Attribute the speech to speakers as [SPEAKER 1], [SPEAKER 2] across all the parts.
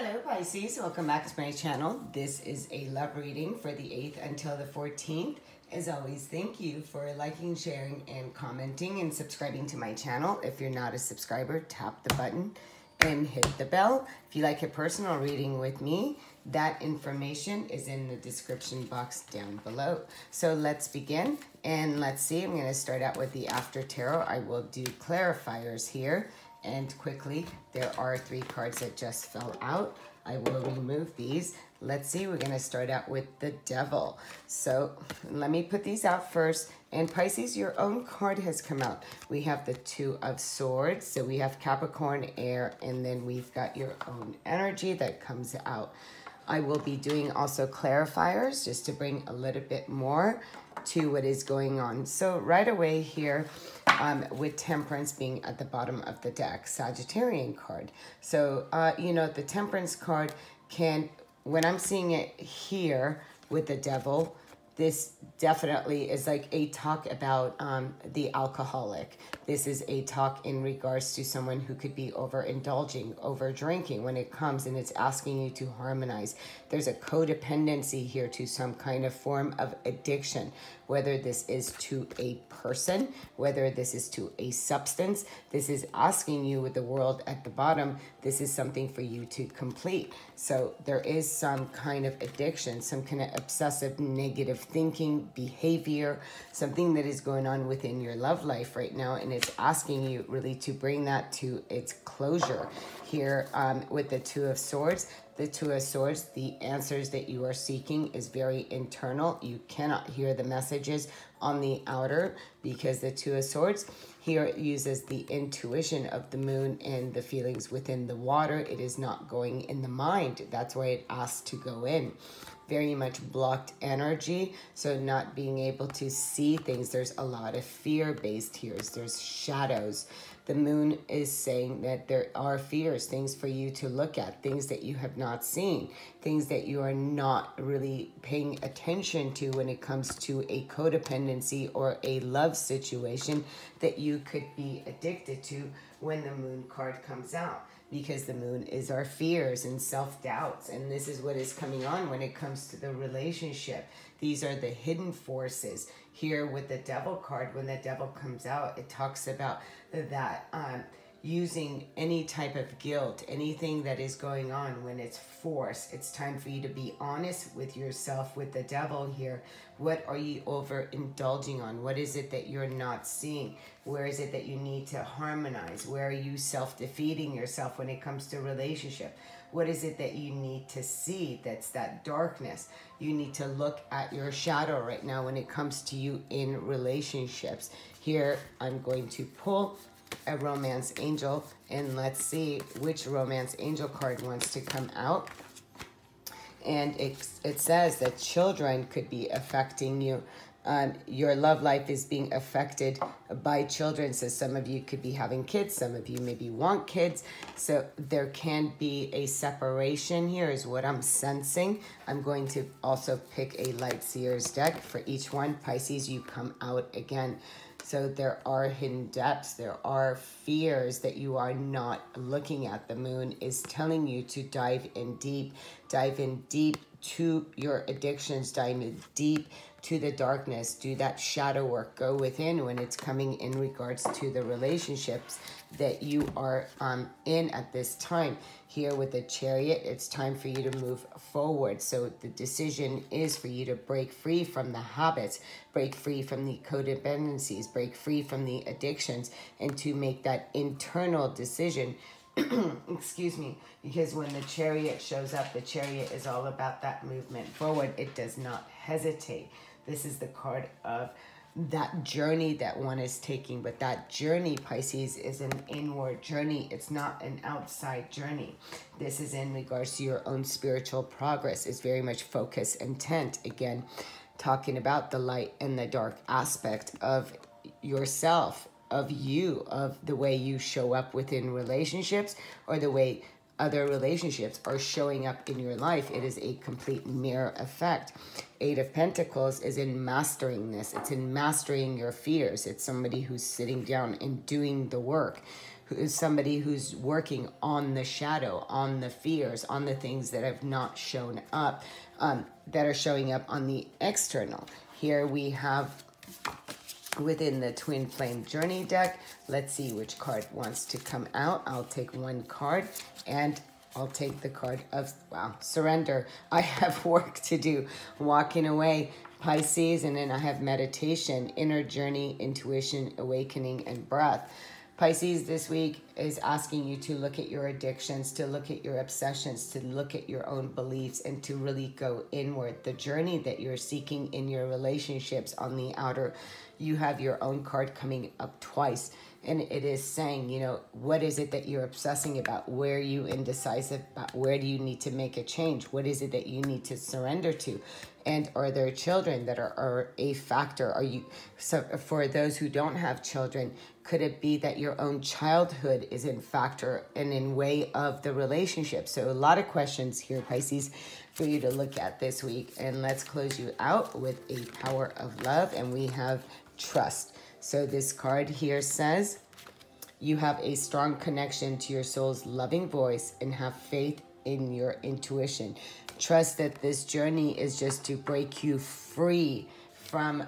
[SPEAKER 1] Hello Pisces, welcome back to my channel. This is a love reading for the 8th until the 14th. As always, thank you for liking, sharing, and commenting and subscribing to my channel. If you're not a subscriber, tap the button and hit the bell. If you like a personal reading with me, that information is in the description box down below. So let's begin and let's see. I'm going to start out with the After Tarot. I will do clarifiers here and quickly there are three cards that just fell out. I will remove these. Let's see, we're going to start out with the devil. So let me put these out first. And Pisces, your own card has come out. We have the Two of Swords. So we have Capricorn, Air, and then we've got your own energy that comes out. I will be doing also clarifiers just to bring a little bit more to what is going on. So right away here, um, with Temperance being at the bottom of the deck, Sagittarian card. So, uh, you know, the Temperance card can, when I'm seeing it here with the Devil, this definitely is like a talk about um, the alcoholic. This is a talk in regards to someone who could be overindulging, over drinking when it comes and it's asking you to harmonize. There's a codependency here to some kind of form of addiction, whether this is to a person, whether this is to a substance. This is asking you with the world at the bottom, this is something for you to complete. So there is some kind of addiction, some kind of obsessive negative thinking, behavior, something that is going on within your love life right now. And it's asking you really to bring that to its closure here um, with the Two of Swords. The Two of Swords, the answers that you are seeking is very internal. You cannot hear the messages on the outer because the Two of Swords here uses the intuition of the moon and the feelings within the water. It is not going in the mind. That's why it asks to go in very much blocked energy. So not being able to see things. There's a lot of fear based here. There's shadows. The moon is saying that there are fears, things for you to look at, things that you have not seen, things that you are not really paying attention to when it comes to a codependency or a love situation that you could be addicted to when the moon card comes out because the moon is our fears and self doubts. And this is what is coming on when it comes to the relationship. These are the hidden forces. Here with the devil card, when the devil comes out, it talks about that. Um, using any type of guilt, anything that is going on when it's force. It's time for you to be honest with yourself, with the devil here. What are you over indulging on? What is it that you're not seeing? Where is it that you need to harmonize? Where are you self defeating yourself when it comes to relationship? What is it that you need to see that's that darkness? You need to look at your shadow right now when it comes to you in relationships. Here, I'm going to pull a romance angel and let's see which romance angel card wants to come out and it, it says that children could be affecting you um, your love life is being affected by children. So some of you could be having kids, some of you maybe want kids. So there can be a separation here is what I'm sensing. I'm going to also pick a Light Seers deck for each one. Pisces, you come out again. So there are hidden depths, there are fears that you are not looking at. The moon is telling you to dive in deep, dive in deep to your addictions, dive deep to the darkness, do that shadow work, go within when it's coming in regards to the relationships that you are um, in at this time. Here with the chariot, it's time for you to move forward. So the decision is for you to break free from the habits, break free from the codependencies, break free from the addictions, and to make that internal decision excuse me, because when the chariot shows up, the chariot is all about that movement forward. It does not hesitate. This is the card of that journey that one is taking. But that journey, Pisces, is an inward journey. It's not an outside journey. This is in regards to your own spiritual progress. It's very much focus, intent. Again, talking about the light and the dark aspect of yourself, of you, of the way you show up within relationships or the way other relationships are showing up in your life, it is a complete mirror effect. Eight of Pentacles is in mastering this. It's in mastering your fears. It's somebody who's sitting down and doing the work. who is somebody who's working on the shadow, on the fears, on the things that have not shown up, um, that are showing up on the external. Here we have within the Twin Flame Journey deck. Let's see which card wants to come out. I'll take one card and I'll take the card of, wow, surrender. I have work to do, walking away. Pisces, and then I have meditation, inner journey, intuition, awakening, and breath. Pisces this week is asking you to look at your addictions, to look at your obsessions, to look at your own beliefs, and to really go inward. The journey that you're seeking in your relationships on the outer, you have your own card coming up twice. And it is saying, you know, what is it that you're obsessing about? Where are you indecisive about? Where do you need to make a change? What is it that you need to surrender to? and are there children that are, are a factor are you so for those who don't have children could it be that your own childhood is in factor and in way of the relationship so a lot of questions here pisces for you to look at this week and let's close you out with a power of love and we have trust so this card here says you have a strong connection to your soul's loving voice and have faith in your intuition Trust that this journey is just to break you free from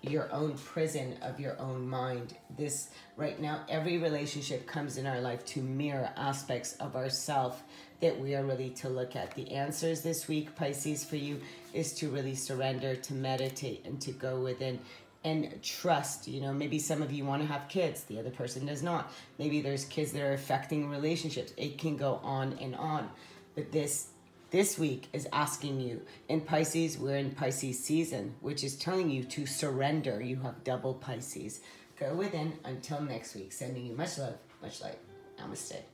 [SPEAKER 1] your own prison of your own mind. This right now, every relationship comes in our life to mirror aspects of ourself that we are ready to look at. The answers this week, Pisces, for you is to really surrender, to meditate, and to go within and trust. You know, maybe some of you want to have kids, the other person does not. Maybe there's kids that are affecting relationships. It can go on and on. But this this week is asking you. In Pisces, we're in Pisces season, which is telling you to surrender. You have double Pisces. Go within until next week. Sending you much love, much light. Namaste.